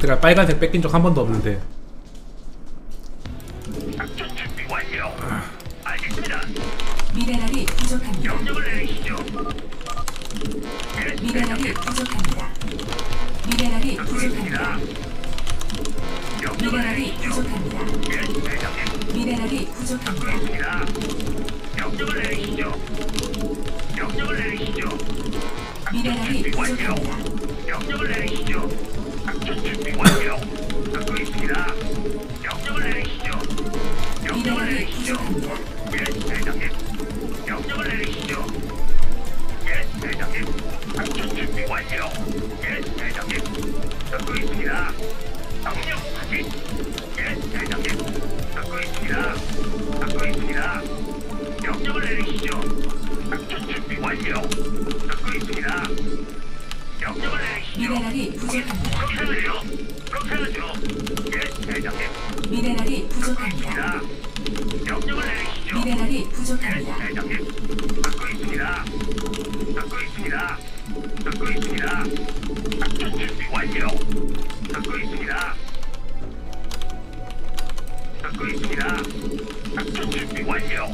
내가 빨간색 뺏긴 적 한 번도 없는데 작전 준비 완료. 알겠습니다. 미네랄이 부족합니다. 명령을 내리시죠. 예, 미네랄이 대장님. 부족합니다. 미네랄이 듣고 부족합니다. 있습니다. 명령을 미네랄이 내리시죠. 부족합니다. 예, 대장님. 미네랄이 듣고 부족합니다. 명령을 내리시죠. 명령을 내리시죠. 미네랄이 완료. 부족합니다. 명령을 내리시죠. 작전 준비 완료. 듣고 있습니다. 명령을 내리시죠. 명령을 내리시죠. 예, 대장님. 명령을 내리시죠. 예, 대장님. 작전 준비 완료. 예, 대장님. 듣고 있습니다. 명령 확인. 예, 대장님. 듣고 있습니다. 듣고 있습니다. 명령을 내리시죠. 작전 준비 완료. 듣고 있습니다. 명령을. 미네랄이 부족합니다. 그렇게 하죠. 그렇게 하죠. 예, 대장님. 미네랄이 부족합니다. 명령을 내리시죠. 미네랄이 예, 부족합니다. 대장님. 듣고 있습니다. 듣고 있습니다. 듣고 있습니다. 준비 완료. 듣고 있습니다. 듣고 있습니다. 준비 완료.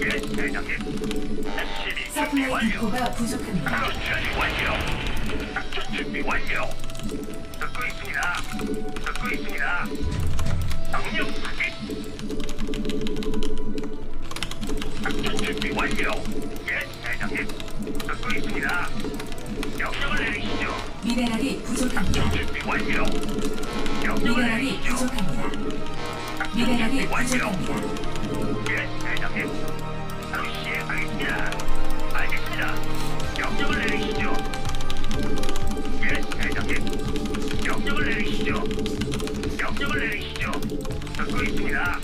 예, 대장님. Supply 완료. Depot가 부족합니다. 준비 완료. 준비 완료. 듣고 있습니다. 듣고 있습니다. 명령 확인. 작전 준비 완료. 예, 대장님. 듣고 있습니다. 명령을 내리시죠. 미네랄이 부족합니다. 준비 완료. 명령을 미네랄이 내리시죠. 부족합니다. 미네랄이 완료. 부족합니다. 예, 대장님. 바로 시행하겠습니다. 알겠습니다. 명령을 내리시죠. 듣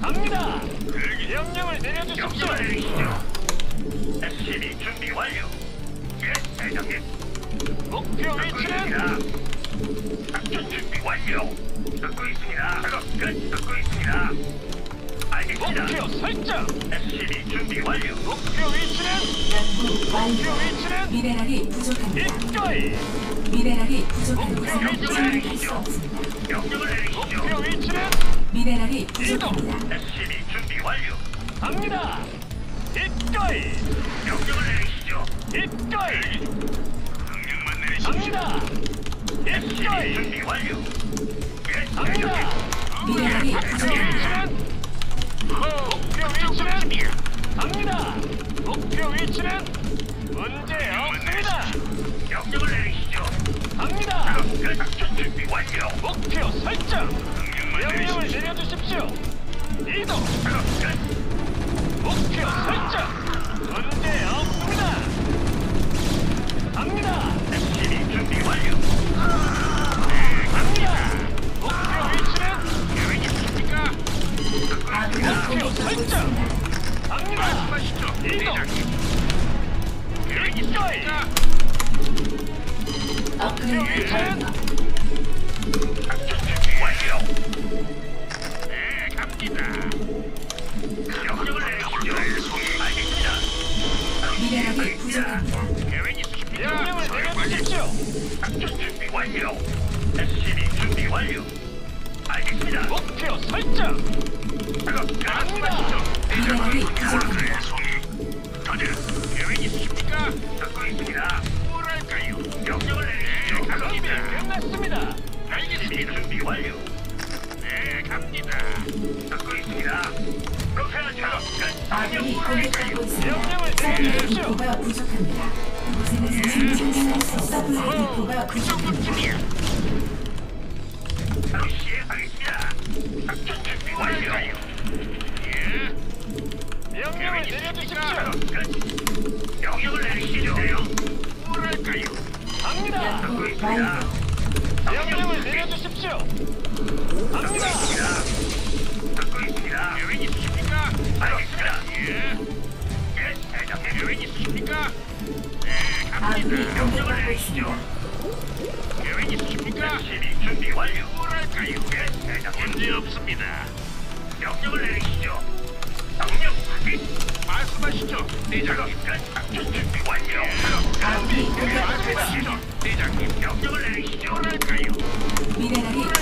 갑니다. 대기. 명령을 내려주십시오. 내리시죠. SCB 준비 완료. 예, 대장님. 목표 위치는 있습니다. 작전 준비 완료. 듣고 있습니다. 작업 끝. 듣고 있습니다. 알겠습니다. 목표 설정. SCB 준비 완료. 목표 위치는 연구 목표 완료. 위치는 미네랄이 부족합니다. 이거이. 미네랄이 부족합니다. 목표 진입할 수 없습니다. 명령을 내리시죠. 목표 위치는 미네랄이 부족합니다. SCB 준비 완료. 갑니다. 이거이. 명령을 내리시죠. 이거이. 명령만 내리십시오. 갑니다. SCB. 준비 완료. 예, 갑니다. 미네랄이 목표 부족합니다. 위치는 목표 위치는 갑니다. 목표 위치는 문제 없습니다. 명령을 내리시죠. 갑니다. 끝. 작전 준비 완료. 목표 설정. 명령만 명령을 내리시죠. 내려주십시오. 이동. 목표 설정. 문제 없습니다. 갑니다. SCB 준비 완료. 갑니다. 목표 위치는 계획 있습니다. 공격받고 있습니다. 갑니다. 말씀하시죠. 이동. 대장님. 계획 이거이. 있습니까? 업그레이드 완료. 작전 준비 완료. 네, 갑니다. 명령을 내리시죠. 알겠습니다. 미네랄이 부족합니다. 계획 있으십니까? 명령을 내려주십시오. 작전 준비 완료. SCB 준비 완료. 알겠습니다. 목표 설정. 갑니다. 미네랄이 부족합니다. 다들 계획 있으십니까? 듣고 있습니다. 뭐랄까요? 명령을 내리시죠. 갑니다. 끝났습니다. 알겠습니다. 준비 완료. 네, 갑니다. 듣고 있습니다. 그렇게 하죠. 끝. 아군이 공격받고 있습니다. 명령을 supply 내려주십시오. Depot가 부족합니다. 이곳에는 생존할 수 없어. Supply depot가 그 부족합니다. 정도쯤이야. 바로 시행하겠습니다. 작전 준비 완료. 예. 명령을 내려주십시오. 끝. 명령을 내리시죠. 뭐랄까요? 갑니다. 듣고 연구 있습니다. 완료. 명령을 내려주십시오. 미네랄이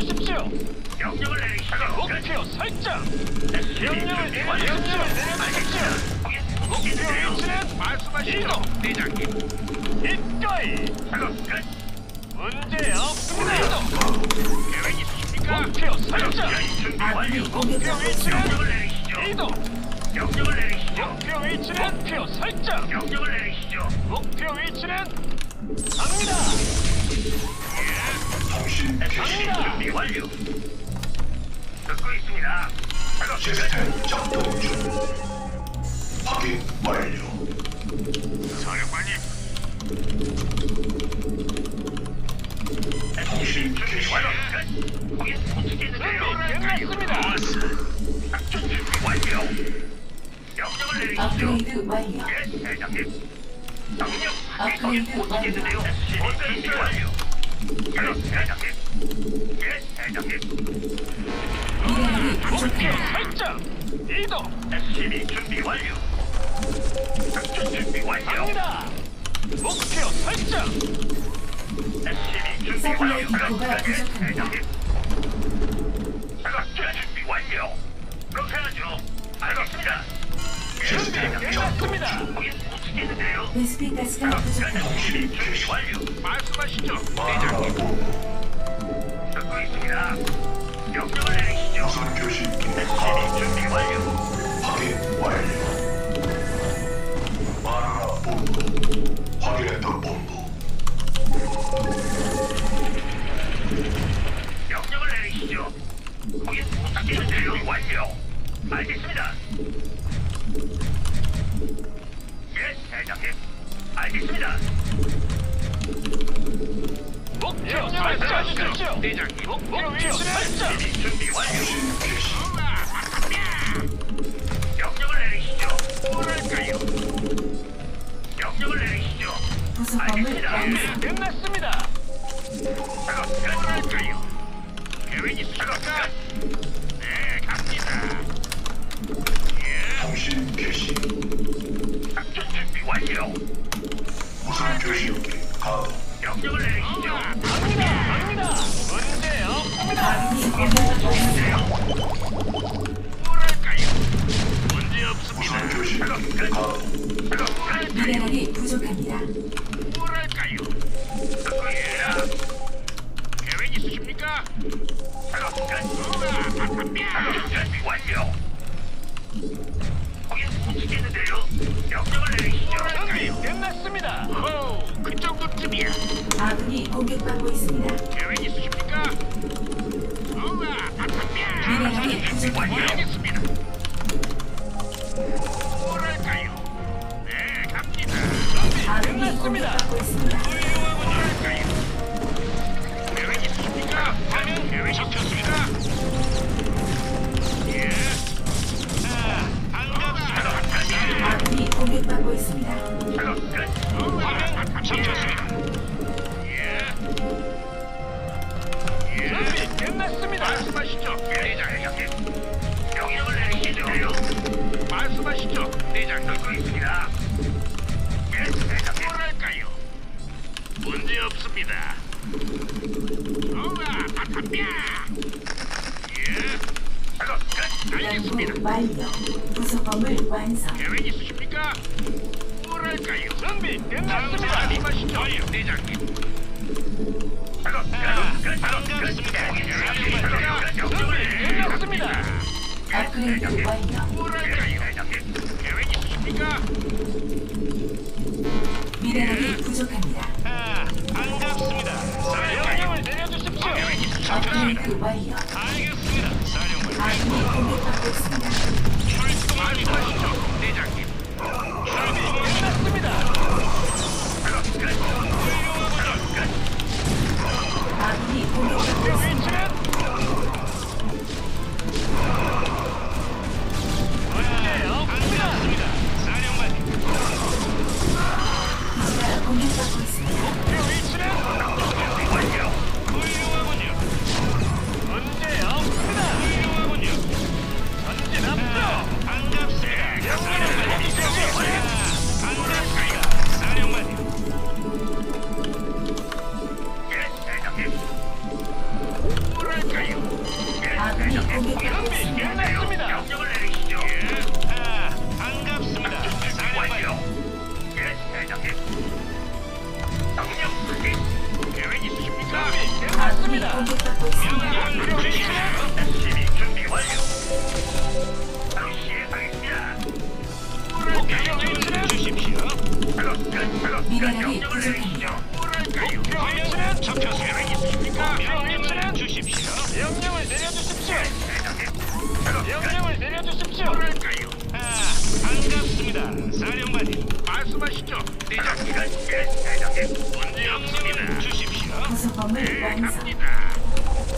주십시오. 명령을 내리시죠. 목표 설정. 명령을 준비 내려 완료. 명령을 내려주십시오. 목표 위치는 말씀하시죠. 대장님. 작업 끝. 문제 없습니다. 계획 있으십니까? 목표 설정. 완료. 목표. 위치는. 이동. 명령을 내리시죠. 목표 위치는 목표 설정. 명령을 내리시죠. 목표 위치는 갑니다. 준비 완료. 듣고 있습니다. 시스템 작동 중. 확인 완료. 사령관님. SCB 준비 완료. 끝. 거긴 도착했는데요. 준비 끝났습니다. 작전 준비 완료. 명령을 내리시죠. 업그레이드 완료. 예, 대장님. 명령 업그레이드 준비 완료. 있는데요, 대장님. 예, 대장님. 목표 설정. 이동. SCV 준비 완료. 작전 준비 완료. 갑니다. 목표 설정. SCV 준비 서플라이 완료. 인프가 그렇게 하죠, 부족합니다. 대장님. 작전 준비 완료. 그렇게 하죠. 알겠습니다. 예, 시스템 대장님. 작동 중. 끝났습니다. 확인 시키는데요? 베스핀 가스가 알겠습니다. 발사! 대장님, 목표 위치는 발사! 준비 부족합니다. 아, 반갑습니다. 명령을 내려주십시오. 업그레이드 알겠습니다. 사령관. 아군이 공격받고 출동합니다. 대장님. 공격받고 있습니다. 미네랄이 부족합니다. 명령을 내려주십시오. 명령을 내려주십시오. 명령을 내려주십시오. 아, 반갑습니다. 사령관님. 말씀하시죠. 대장님. 대장님. 문제 없습니다. 주십시오. 구속범을 검사.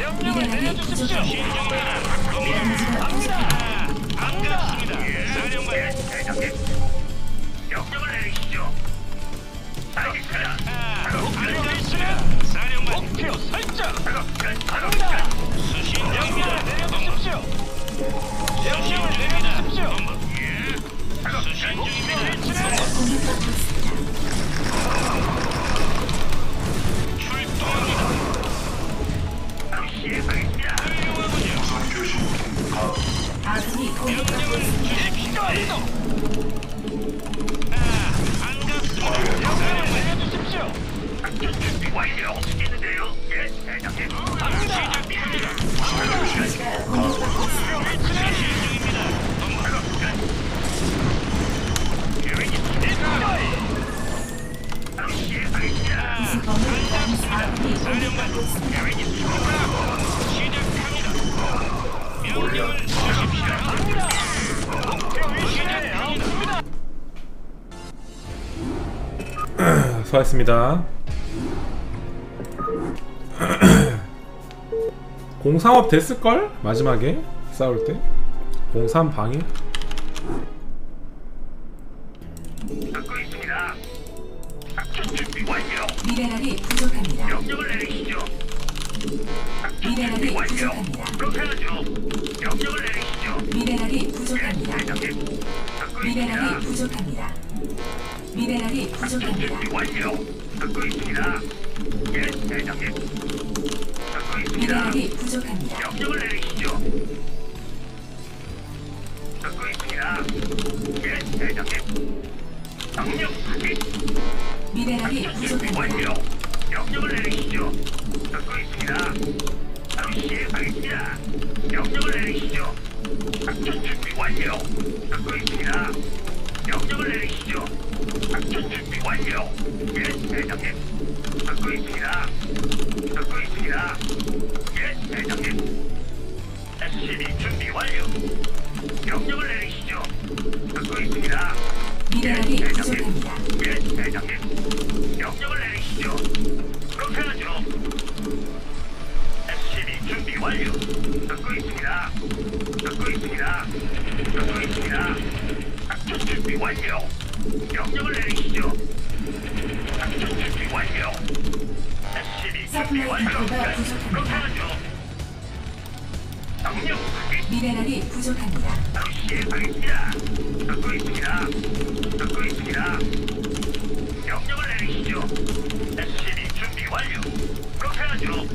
명령을 내려주십시오. 갑니다. 반갑습니다. 사령관. 예. 명령을 내리시죠. 알겠습니다. 목표 위치는 사령관. 목표 설정. 갑니다. 끝. 수신 명령을 내려주십시오. 명령을 내려주십시오. 작업 수신 끝. 중입니다. 출동합니다. 명령을. 주십시오. 아, 반갑습니다. 명령을 내려주십시오. 작전 준비 완료. 시키는데요. 예, 대장님. 수고하셨습니다. 공삼업 됐을걸? 마지막에 싸울 때? 공삼 방해? 듣고 있습니다. 작전 준비 완료. 미네랄이 부족합니다. 명령을 내리시죠. 작전 준비 미네랄이 완료. 부족합니다. 그렇게 하죠. 명령을 내리시죠. 미네랄이 예, 부족합니다. 대장님. 듣고 미네랄이 있습니다. 부족합니다. 미네랄이 부족합니다. 준비 완료. 듣고 있습니다. 미네랄이 부족합니다. 명령을 내리시죠. 듣고 있습니다. 예, 대장님. 명령 확인. 미네랄이 부족합니다. 명령을 내리시죠. 듣고 있습니다. 명령을 내리시죠. 작전 준비 완료. 듣고 있습니다. 명령을 내리시죠. 작전 준비 완료. 예, 대장님. 듣고 있습니다. 듣고 있습니다. 예, 대장님. SCB 준비 완료. 명령을 내리시죠. 듣고 있습니다. 미네랄이 부족합니다. 예, 대장님. 명령을 내리시죠. 그렇게 하죠. SCV 준비 완료. 듣고 있습니다. 듣고 있습니다. 듣고 있습니다. 작전 준비 완료. 명령을 내리시죠. 작전 준비 완료. SCV 준비 supply 완료. depot가 부족합니다. 명령 확인. 미네랄이 부족합니다. 바로 시행하겠습니다. 듣고 있습니다. 듣고 있습니다. 명령을 내리시죠. SCB 준비 완료. 그렇게 하죠.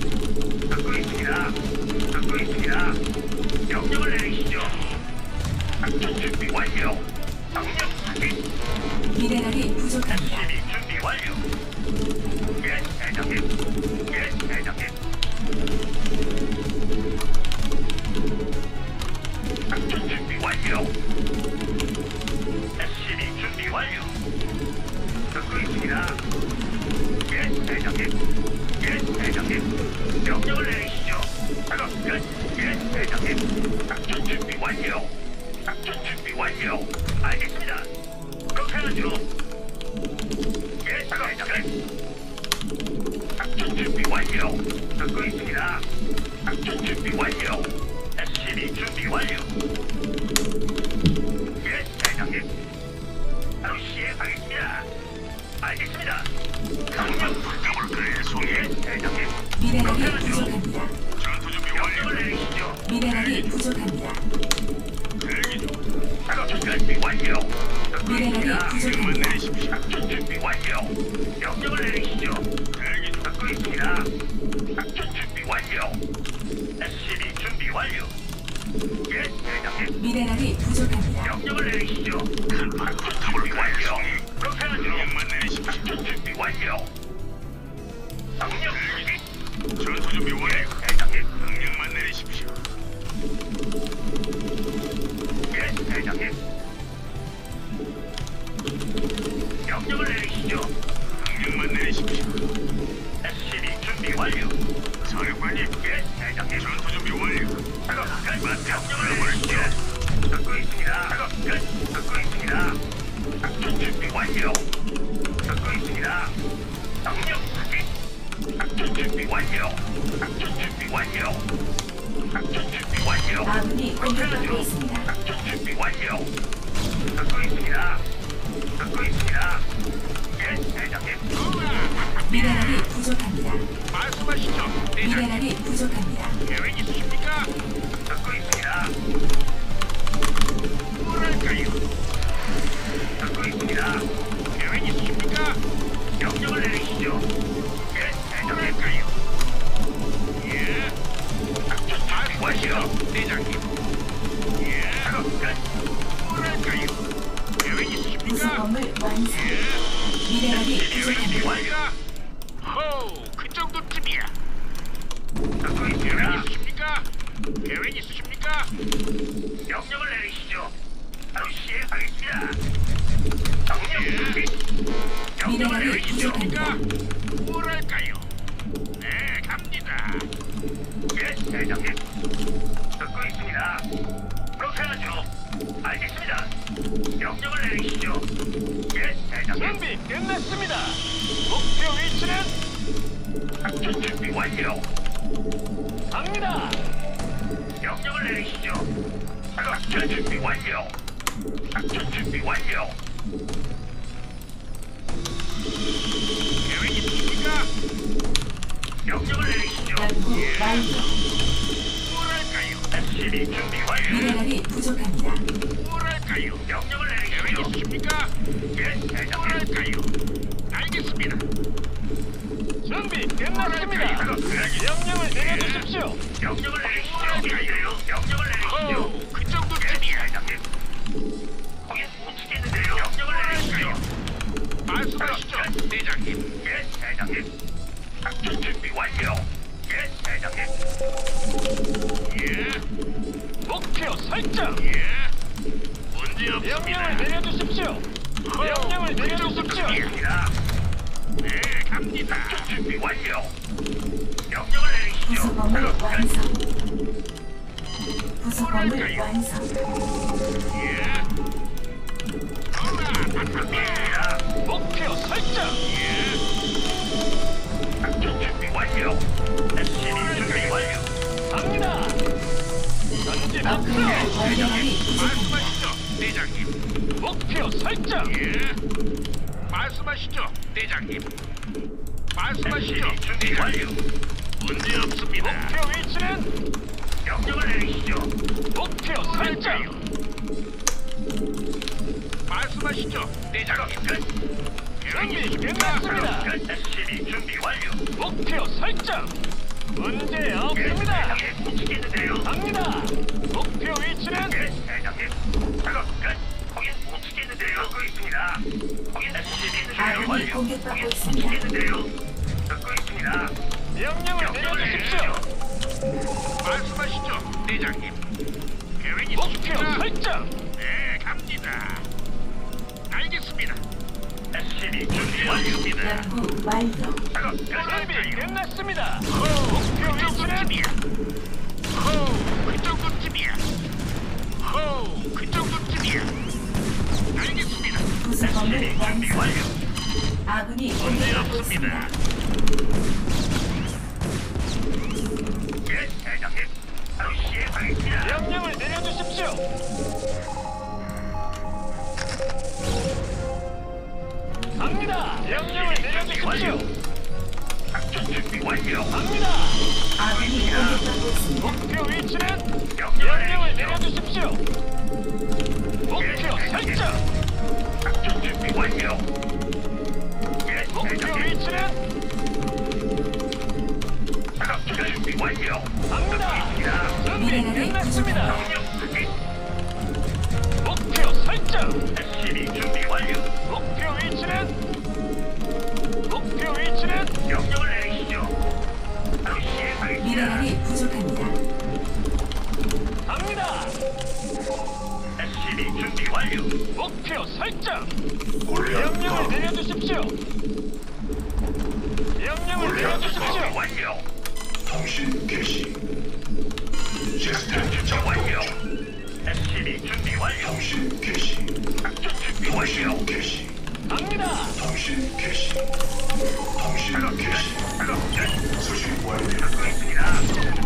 듣고 있습니다. 듣고 있습니다. 명령을 내리시죠. 작전 준비 완료. 명령. 미네랄이 부족합니다. 준비 완료. 완료. 예, 대장님. 미네랄이 부족합니다. 명령을 내리시죠. 한판 준비 완료. 그렇게 하죠. 명령만 내리십시오. 작전 준비 완료. 명령. 전투 준비 완료. 대장님. 명령만 내리십시오. 예, 대장님. 명령을 내리시죠. 명령만 내리십시오. SCB 준비 완료. 사령관님, 예, 대장님. 전투 준비 완료. 작업 끝. 듣고 있습니다. 작업 끝. 듣고 있습니다. 작전 준비 완료. 듣고 있습니다. 명령 확인. 작전 준비 완료. 작전 준비 완료. 작전 준비 완료. 아군이 공격받고 있습니다. 작전 준비 완료. 듣고 있습니다. 듣고 있습니다. 예, 대장님. 미네랄이 부족합니다. 말씀하시죠, 대장님. 미네랄이 부족합니다. 계획 있으십니까? 듣고 있습니다. 예? 알겠습니다. 그. 예, 대장님. 작전 준비 설정. 예. 문제 명령을 없습니다. 내려주십시오. 명령을 그 내려주십시오. 네, 갑니다. 준비 완료. 명령을 내리시죠. 부속범을 작업 끝. 완성. 부속범을 완성. 예. 전화 부탁드립니다. 목표 설정. 예. 작전 준비 완료. 미네랄이 부족합니다. 말씀하시죠, 대장님. 목표 설정. 예. 말씀하시죠, 대장님. 말씀하시죠, 준비 완료. 문제 없습니다. 목표 위치는 명령을 내리시죠. 목표 설정. 말씀하시죠, 대장님. 끝. 준비 끝났습니다. 준비 완료. 목표 설정. 문제 없습니다. 예, 못 치겠는데요. 갑니다. 목표 위치는 예, 대장님. 작업 끝. 거긴 못 치겠는데요. 듣고 있습니다. 거긴 SCV 준비 아군이 완료. 공격받고 있습니다. 치겠는데요. 듣고 있습니다. 명령을 내려주십시오. 말씀하시죠, 대장님. 계획 목표 있으십니까? 설정. 네, 갑니다. 알겠습니다. SCV 준비 완료입니다. 연구 완료. 준비 끝. 끝났습니다. 그 목표 위치는. 호, 그 정도쯤이야. 호, 그 정도쯤이야. 알겠습니다. 부속범을 준비 완성. 완료. 아군이 문제 공격받고 없습니다. 있습니다. 예, 대장님. 바로 시행하겠습니다. 명령을 내려주십시오. 명령을 내려주십시오. 작전 준비 완료. 갑니다. 아군이 공격받고 있습니다. 목표 위치는 명령을. 내려주십시오. 목표 설정. 작전 준비 완료. 예, 목표. 위치는 작업 준비 완료. 갑니다. 준비 끝났습니다. 목표 설정. 준비 완료. 목표 위치는 명령을 내리시죠. 바로 시행하겠습니다. 미네랄이 부족합니다. 갑니다. SCB 준비 완료. 목표 설정. 명령을 내려주십시오. 명령을 내려주십시오. 완료. 통신 개시 시스템 준비 작동 완료. 중 SCB 준비 완료. 통신 개시 작전 준비 완료. 통신 개시 갑니다. 통신 개시 통신 개시. 수신 완료.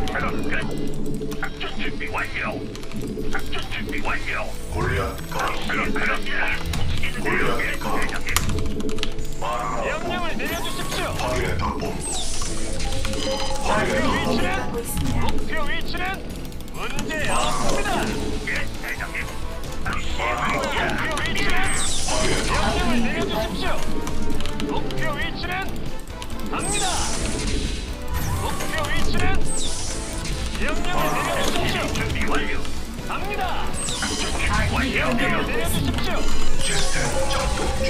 작업 끝. 작전 준비 완료. 작전 준비 완료. 골리앗 작업 끝입니다. 골리앗 마라 명령을 내려주십시오. 확인했다 본부 확인했다 본부. 목표 위치는 문제 없습니다. 예, 대장님. 목표 위치는 명령을 내려주십시오. 목표 위치는 갑니다. 목표 위치는 명령을 내려주십시오. 준비 완료. 갑니다. 아군이 명령을 공격받고 있습니다. 내려주십시오. 시스템 작동 중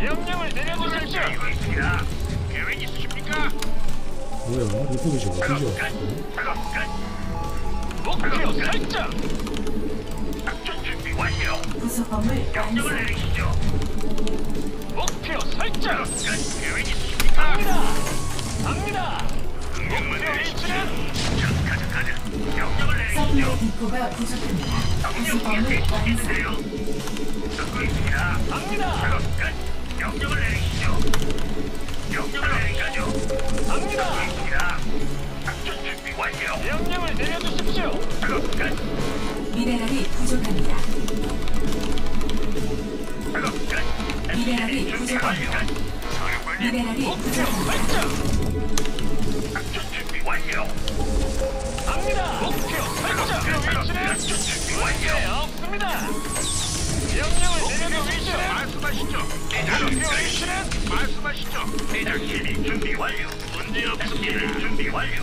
명령을 내려주십시오. 계획 있으십니까? 뭐야? 끝. 작업 끝. 목표 설정. 작전 준비 완료. 부속범을 명령을. 내리시죠. 목표 설정. 끝. 계획 있으십니까? 갑니다. 갑니다. 목표 위치는 자, 가자, 가자. 명령을 내리시죠. supply depot가 부족합니다. 명령 계획 완성. 듣고 있습니다. 갑니다. 작업 끝. 명령을 내리시죠. 명령을 내리시죠. 갑니다. 있습니다. 작전 준비 완료. 명령을 내려주십시오. 작업 끝. 미네랄이 부족합니다. 작업 끝. 미네랄이 부족합니다. 미네랄이 목표 부족합니다. 설정. 작전 준비 완료. 갑니다. 목표 설정. 위치는 준비 완료. 없습니다. 명령을 내려주십시오. 말씀하시죠. 목표 위치는 말씀하시죠. 대장님이 준비 완료. 문제 없습니다. 준비 완료.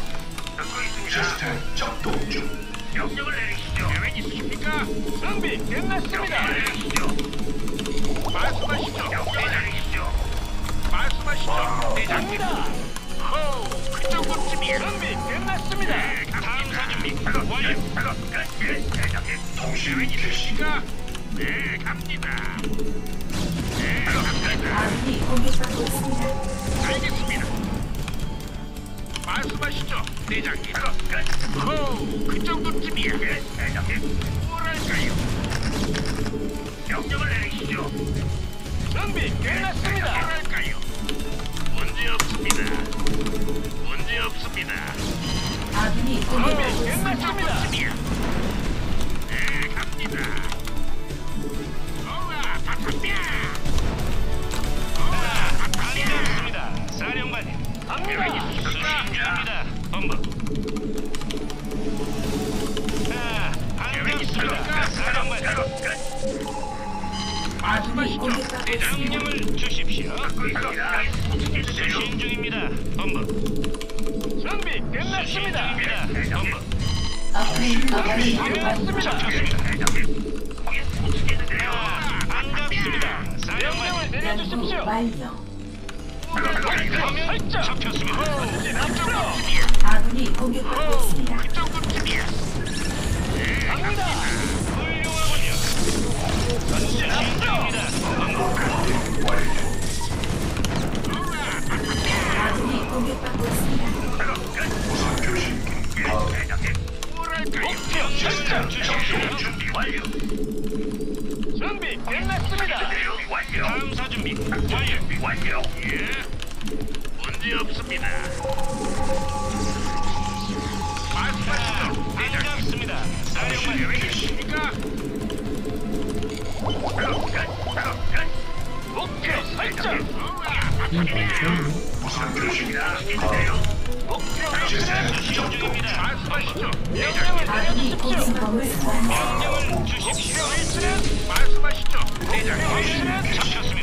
듣고 있습니다. 시스템 작동 중 명령을 내리시죠. 계획 있으십니까? 준비 끝났습니다. 명령을 내리시죠. 말씀하시죠. 명령을 내리시죠. 말씀하시죠. 대장님. 갑니다. 호, 그 정도쯤이야. 준비 끝났습니다. 다음 사진비 작업 완료. 작업 끝. 예, 대장님. 통신 계획 개시 있으십니까? 네, 갑니다. 명령을 주십시오. 수신 중입니다. 본부. 준비 끝났습니다. 본부. 끝났습니다. 알겠습니다. 명령을 내려주십시오. 화면 설정. 잡혔습니다. 전진 앞으로. 아군이 공격받고 있습니다. 그 정도쯤이야. 갑니다. 훌륭하군요. 전진 앞으로. 아군이 공격받고 있습니다. 무선 교신기 가동 뭐랄까요? 목표 설정. 주십시오. 준비 완료. 준비 끝났습니다. 준비 완료. 탐사 준비 완료. 준비 완료. 예. 문제 없습니다. 말씀하시죠. 반갑습니다. 사령관. 목표 설정. 목표 중입니다. 명령을 내려주십시오. 완성. 명령을 주십시오. 말씀하시죠. 대장님. 잡혔습니다.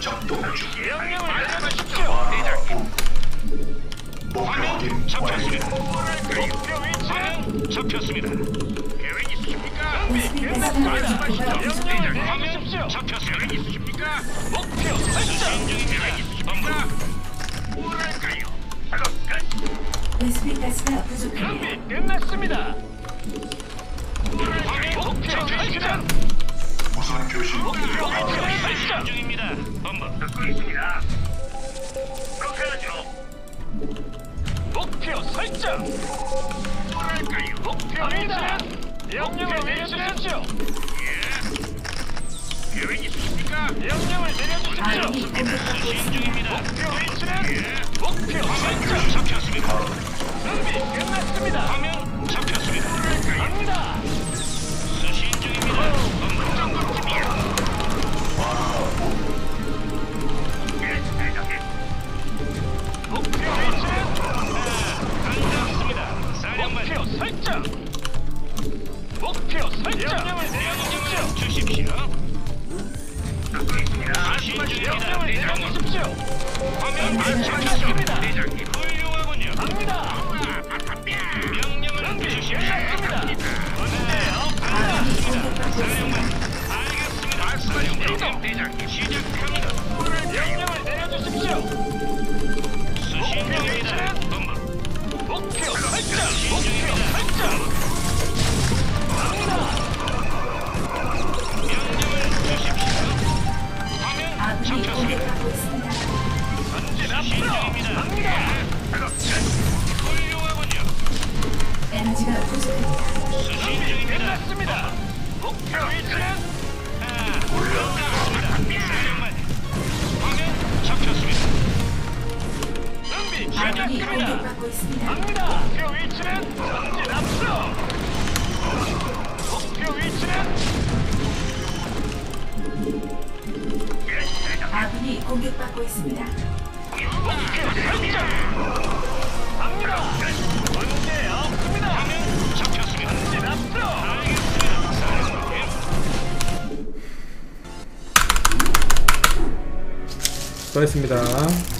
작동 중. 명령을 내려주십시오. 대장님. 목표 확인 완료. 잡혔습니다. 목표 위치는 잡혔습니다. 끝났습니다. 목표 설정. 설정 설정. 뭐랄까요? 목표 위치는 명령을 내려주십시오. 계획 있으십니까? 명령을 내려주십시오. 수신. 중입니다. 목표 위치는 목표 설정 잡혔습니다. 준비 끝났습니다. 화면 잡혔습니다. 갑니다. 명령을 내려주십시오. 주십시오. 중입니다. 명령을 내려주십시오. 화면. 대장님. 훌륭하군요. 갑니다. 명령을 주십시오. 있습니다. 알겠습니다. 대장님. 시작합니다. 수고하셨습니다